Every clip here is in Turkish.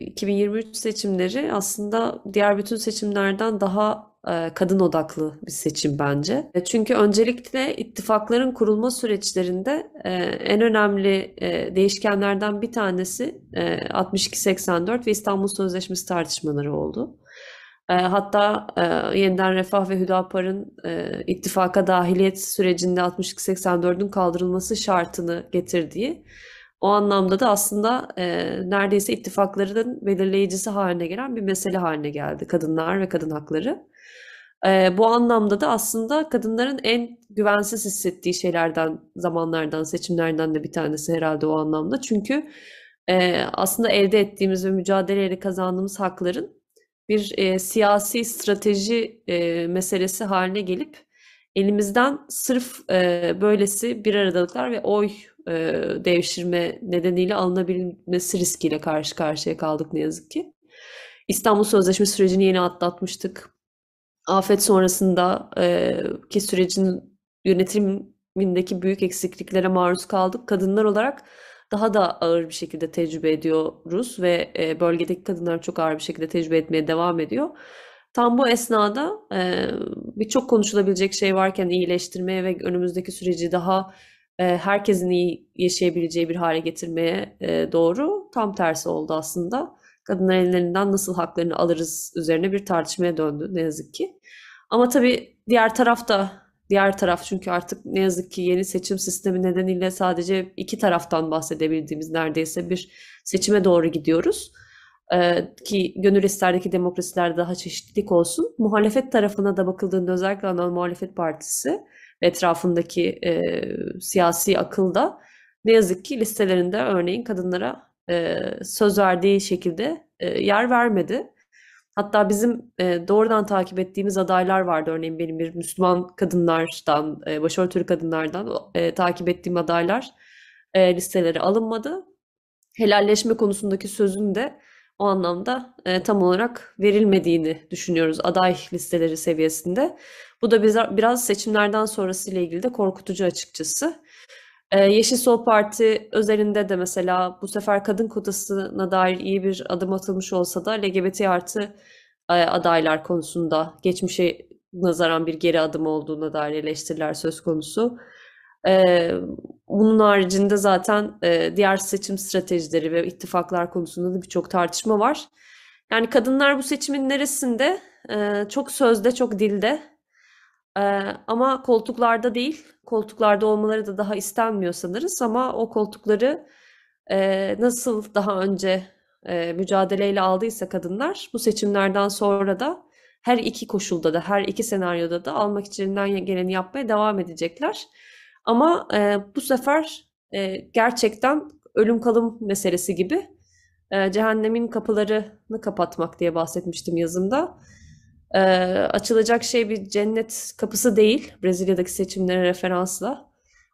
2023 seçimleri aslında diğer bütün seçimlerden daha e, kadın odaklı bir seçim bence. E, çünkü öncelikle ittifakların kurulma süreçlerinde e, en önemli değişkenlerden bir tanesi 62-84 ve İstanbul Sözleşmesi tartışmaları oldu. Hatta yeniden Refah ve Hüdapar'ın ittifaka dahiliyet sürecinde 62-84'ün kaldırılması şartını getirdiği o anlamda da aslında e, neredeyse ittifakların belirleyicisi haline gelen bir mesele haline geldi kadınlar ve kadın hakları. E, bu anlamda da aslında kadınların en güvensiz hissettiği şeylerden, zamanlardan, seçimlerden de bir tanesi herhalde o anlamda. Çünkü e, aslında elde ettiğimiz ve mücadeleyle kazandığımız hakların bir e, siyasi strateji e, meselesi haline gelip elimizden sırf e, böylesi bir aradalıklar ve oy e, devşirme nedeniyle alınabilmesi riskiyle karşı karşıya kaldık ne yazık ki. İstanbul Sözleşmesi sürecini yeni atlatmıştık. Afet sonrasında e, ki sürecin yönetimindeki büyük eksikliklere maruz kaldık. Kadınlar olarak daha da ağır bir şekilde tecrübe ediyoruz ve e, bölgedeki kadınlar çok ağır bir şekilde tecrübe etmeye devam ediyor. Tam bu esnada e, birçok konuşulabilecek şey varken iyileştirmeye ve önümüzdeki süreci daha herkesin iyi yaşayabileceği bir hale getirmeye e, doğru tam tersi oldu aslında. Kadınlar ellerinden nasıl haklarını alırız üzerine bir tartışmaya döndü ne yazık ki. Ama tabii diğer taraf da diğer taraf çünkü artık ne yazık ki yeni seçim sistemi nedeniyle sadece iki taraftan bahsedebildiğimiz neredeyse bir seçime doğru gidiyoruz. Ee, ki gönül isterdeki demokrasilerde daha çeşitlilik olsun. Muhalefet tarafına da bakıldığında özellikle ana muhalefet partisi etrafındaki e, siyasi akılda ne yazık ki listelerinde örneğin kadınlara e, söz verdiği şekilde e, yer vermedi. Hatta bizim e, doğrudan takip ettiğimiz adaylar vardı. Örneğin benim bir Müslüman kadınlardan, e, başörtülü kadınlardan e, takip ettiğim adaylar e, listeleri alınmadı. Helalleşme konusundaki sözün de o anlamda e, tam olarak verilmediğini düşünüyoruz aday listeleri seviyesinde. Bu da bize, biraz seçimlerden sonrası ile ilgili de korkutucu açıkçası. Ee, Yeşil Sol Parti özelinde de mesela bu sefer kadın kotasına dair iyi bir adım atılmış olsa da LGBT artı e, adaylar konusunda geçmişe nazaran bir geri adım olduğuna dair eleştiriler söz konusu. Bunun haricinde zaten diğer seçim stratejileri ve ittifaklar konusunda da birçok tartışma var. Yani kadınlar bu seçimin neresinde? Çok sözde, çok dilde ama koltuklarda değil. Koltuklarda olmaları da daha istenmiyor sanırız ama o koltukları nasıl daha önce mücadeleyle aldıysa kadınlar bu seçimlerden sonra da her iki koşulda da her iki senaryoda da almak içinden geleni yapmaya devam edecekler. Ama e, bu sefer e, gerçekten ölüm kalım meselesi gibi e, cehennemin kapılarını kapatmak diye bahsetmiştim yazımda. E, açılacak şey bir cennet kapısı değil Brezilya'daki seçimlere referansla.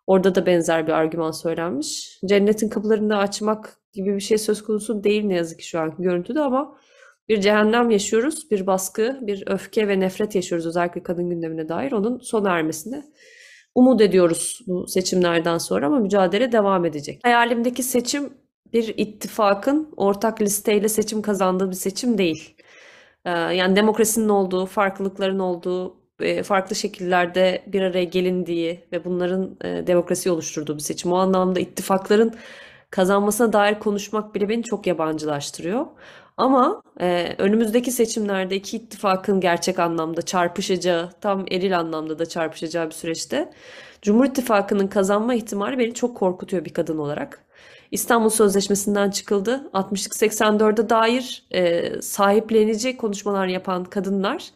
Orada da benzer bir argüman söylenmiş. Cennetin kapılarını açmak gibi bir şey söz konusu değil ne yazık ki şu anki görüntüde ama bir cehennem yaşıyoruz, bir baskı, bir öfke ve nefret yaşıyoruz özellikle kadın gündemine dair. Onun sona ermesini umut ediyoruz bu seçimlerden sonra ama mücadele devam edecek. Hayalimdeki seçim bir ittifakın ortak listeyle seçim kazandığı bir seçim değil. Ee, yani demokrasinin olduğu, farklılıkların olduğu, farklı şekillerde bir araya gelindiği ve bunların e, demokrasi oluşturduğu bir seçim. O anlamda ittifakların kazanmasına dair konuşmak bile beni çok yabancılaştırıyor. Ama e, önümüzdeki seçimlerde iki ittifakın gerçek anlamda çarpışacağı, tam eril anlamda da çarpışacağı bir süreçte Cumhur İttifakı'nın kazanma ihtimali beni çok korkutuyor bir kadın olarak. İstanbul Sözleşmesi'nden çıkıldı. 60'lık 84'e dair e, sahiplenici konuşmalar yapan kadınlar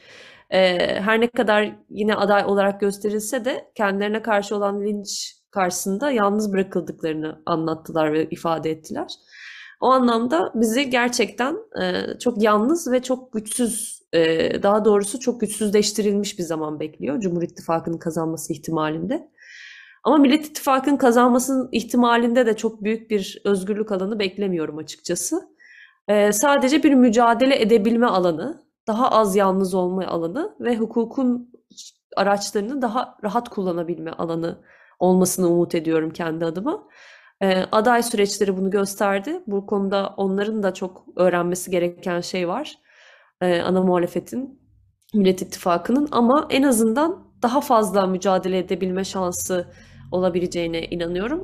e, her ne kadar yine aday olarak gösterilse de kendilerine karşı olan linç karşısında yalnız bırakıldıklarını anlattılar ve ifade ettiler. O anlamda bizi gerçekten e, çok yalnız ve çok güçsüz, e, daha doğrusu çok güçsüzleştirilmiş bir zaman bekliyor Cumhur İttifakı'nın kazanması ihtimalinde. Ama Millet İttifakı'nın kazanmasının ihtimalinde de çok büyük bir özgürlük alanı beklemiyorum açıkçası. E, sadece bir mücadele edebilme alanı, daha az yalnız olma alanı ve hukukun araçlarını daha rahat kullanabilme alanı olmasını umut ediyorum kendi adıma. Ee, aday süreçleri bunu gösterdi. Bu konuda onların da çok öğrenmesi gereken şey var. Ee, ana muhalefetin, Millet İttifakı'nın ama en azından daha fazla mücadele edebilme şansı olabileceğine inanıyorum.